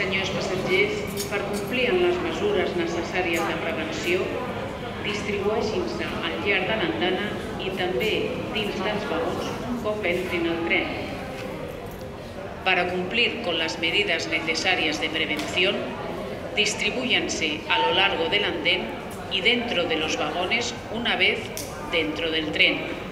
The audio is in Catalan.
Senyors passatgers, per complir amb les mesures necessàries de prevenció, distribueixin-se al llarg de l'andana i també dins dels vagons cop entrin al tren. Para cumplir con las medidas necesarias de prevención, distribúyanse a lo largo del andén y dentro de los vagones una vez dentro del tren.